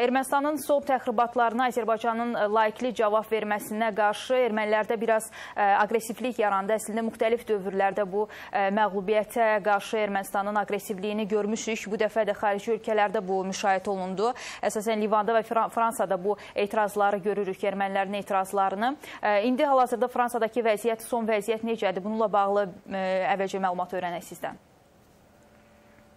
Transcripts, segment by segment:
Ermənistanın sol təxribatlarına Azərbaycanın e, laikli cavab verməsinə qarşı ermənilərdə biraz e, aqressivlik yarandı. Əslində müxtəlif dövrlərdə bu e, məğlubiyyətə qarşı Ermənistanın aqressivliyini görmüşük. Bu dəfə də xarici ölkələrdə bu müşahidə olundu. Əsasən Livanda və Fransada bu etirazları görürük, ermənilərin etirazlarını. İndi hal-hazırda Fransadakı vəziyyət, son vəziyyət necədir? Bununla bağlı əvvəlcə məlumat öyrənək sizdən.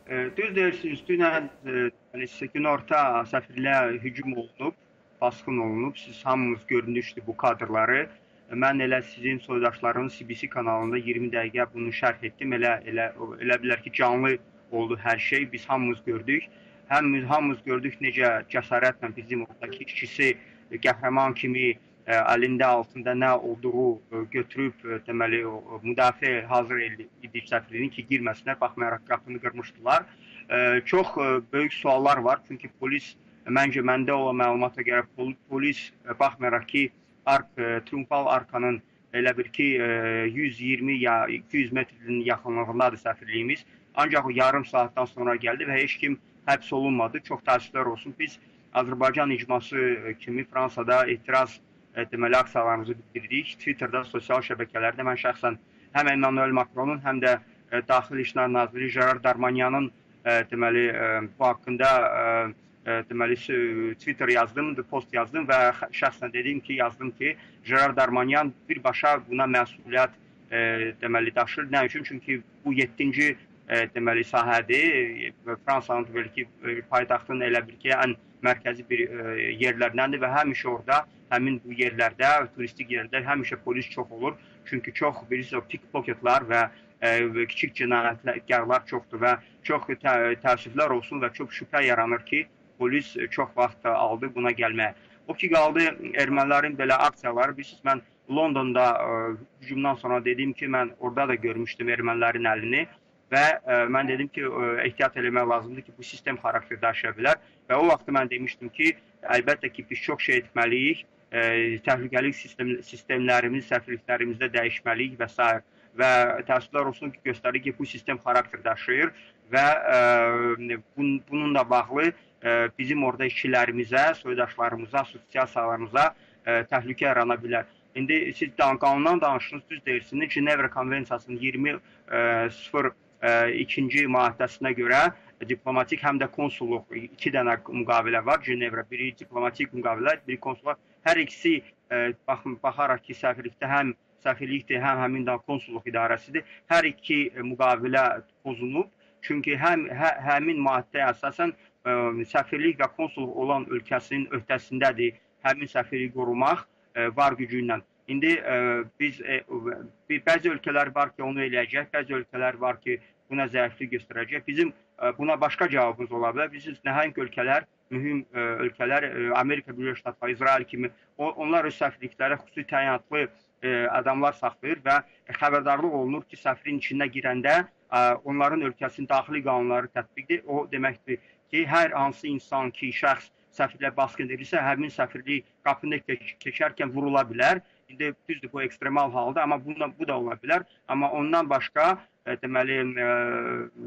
Düz deyirsiniz, dünən yəni, günorta səfirliyə hücum olunub, basqın olunub. Siz hamınız görmüşdü bu kadrları. Mən elə sizin soydaşlarınız CBC kanalında 20 dəqiqə bunu şərh etdim. Elə elə elə bilər ki, canlı oldu hər şey. Biz hamımız gördük. Həm hamımız gördük necə cəsarətlə bizim oradakı ikisi qəhrəman kimi əlində altında nə olduğu götürüb deməli o müdafiə hazır idi səfirliyin ki, girməsinlər, baxmayaraq qapını qırmışdılar. Çox böyük suallar var, çünki polis məncə məndə olan məlumata görə polis baxmayaraq ki, ark triumfal arkanın elə bir ki 120 ya 200 metrin yaxınlığındadır səfirliyimiz. Ancaq o yarım saatdan sonra gəldi və heç kim həbs olunmadı. Çox təəssüflər olsun. Biz Azərbaycan icması kimi Fransada etiraz deməli aksiyalarımızı bildiririk. Twitterdə, sosial şəbəkələrdə mən şəxsən həm Emmanuel Macronun, həm də ə, Daxili İşlər naziri Gerard Darmanyanın deməli ə, bu haqqında deməli Twitter yazdım, post yazdım və şəxsən dedim ki, yazdım ki, Gerard Darmanyan birbaşa buna məsuliyyət deməli daşır. Nə üçün? Çünki bu 7-ci deməli sahədir. Fransanın belə ki, paytaxtının elə bir ki, ən mərkəzi bir ə, yerlərindəndir və həmişə orada həmin bu yerlərdə, turistik yerlərdə həmişə polis çox olur. Çünki çox bilirsiniz o pickpocketlar və ə, e, kiçik cinayətkarlar çoxdur və çox tə təəssüflər olsun və çox şübhə yaranır ki, polis çox vaxt aldı buna gəlməyə. O ki qaldı ermənilərin belə aksiyaları. Bilirsiniz mən Londonda ə, e, hücumdan sonra dedim ki, mən orada da görmüşdüm ermənilərin əlini və ə, e, mən dedim ki, ə, ehtiyat eləmək lazımdır ki, bu sistem xarakter daşıya bilər və o vaxt mən demişdim ki, əlbəttə ki, biz çox şey etməliyik ə, e, təhlükəlik sistem, sistemlərimiz, səfirliklərimizdə dəyişməliyik və s. və təəssüflər olsun ki, göstərir ki, bu sistem xarakter daşıyır və ə, e, bun, bununla bağlı ə, bizim orada işçilərimizə, soydaşlarımıza, assosiasiyalarımıza ə, təhlükə yarana bilər. İndi siz qanundan danışdınız, düz deyirsiniz. Cenevra Konvensiyasının 20 ə, 0 2-ci maddəsinə görə diplomatik həm də konsulluq iki dənə müqavilə var. Cenevra biri diplomatik müqavilə, biri konsulluq. Hər ikisi e, bax, baxaraq ki, səfirlikdə həm səfirlikdir, həm həmin də konsulluq idarəsidir. Hər iki e, müqavilə pozulub. Çünki həm hə, həmin maddəyə əsasən ə, e, səfirlik və konsulluq olan ölkəsinin öhdəsindədir həmin səfiri qorumaq ə, var gücü ilə. İndi ə, biz ə, bəzi ölkələr var ki, onu eləyəcək, bəzi ölkələr var ki, buna zəiflik göstərəcək. Bizim ə, buna başqa cavabımız ola bilər. Biz nəhəng ölkələr, mühüm ə, ölkələr, ə, Amerika Birləşmiş Ştatları, İsrail kimi onlar öz səfirliklərə xüsusi təyinatlı adamlar saxlayır və xəbərdarlıq olunur ki, səfirin içinə girəndə onların ölkəsinin daxili qanunları tətbiqdir. O deməkdir ki, hər hansı insan ki, şəxs səfirlə basqın edirsə, həmin səfirlik qapını keç keçərkən vurula bilər. İndi düzdür bu ekstremal halda, amma bu da, bu da ola bilər. Amma ondan başqa deməli ə,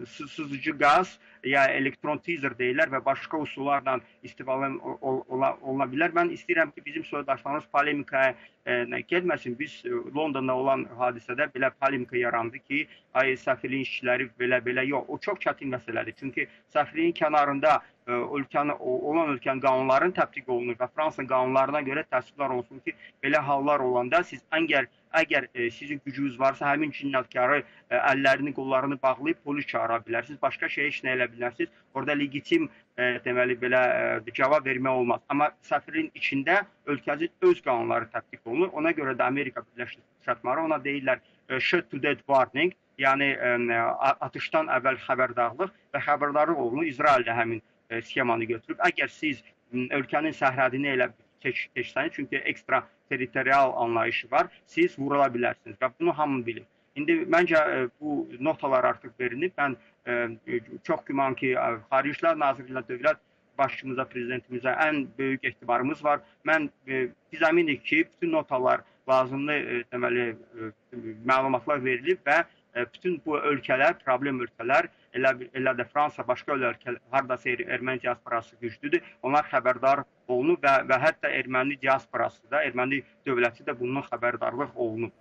sızıcı qaz ya elektron teaser deyirlər və başqa üsullarla istifadə ola, oluna bilər. Mən istəyirəm ki, bizim soydaşlarımız polemikaya ə, getməsin. Biz Londonda olan hadisədə belə polemika yarandı ki, ay səfirliyin işçiləri belə-belə yox. O çox çətin məsələdir. Çünki səfirliyin kənarında ölkənin olan ölkənin qanunlarının tətbiq olunur və Fransa qanunlarına görə təəssüflər olsun ki, belə hallar olanda siz əgər Əgər e, sizin gücünüz varsa, həmin cinayətkarı e, əllərini, qollarını bağlayıb polis çağıra bilərsiniz. Başqa şey heç nə elə bilərsiniz. Orada legitim e, deməli belə e, cavab vermək olmaz. Amma səfirin içində ölkənin öz qanunları tətbiq olunur. Ona görə də Amerika Birləşmiş Ştatları ona deyirlər e, shoot to death warning, yəni e, atışdan əvvəl xəbərdarlıq və xəbərdarlıq olunur. İsrail də həmin e, sxemanı götürüb. Əgər siz ölkənin səhrədini elə keç, keçsəniz, çünki ekstra territorial anlayışı var, siz vurula bilərsiniz və bunu hamı bilir. İndi məncə e, bu notalar artıq verilib. Mən e, çox güman ki, Xarici İşlər Nazirliyinə dövlət başçımıza, prezidentimizə ən böyük etibarımız var. Mən e, biz əminik ki, bütün notalar lazımlı deməli məlumatlar verilib və bütün bu ölkələr, problem ölkələr elə elə də Fransa, başqa ölkələr hardasa er, erməni diasporası güclüdür. Onlar xəbərdar olunub və və hətta erməni diasporası da, erməni dövləti də bundan xəbərdarlıq olunub.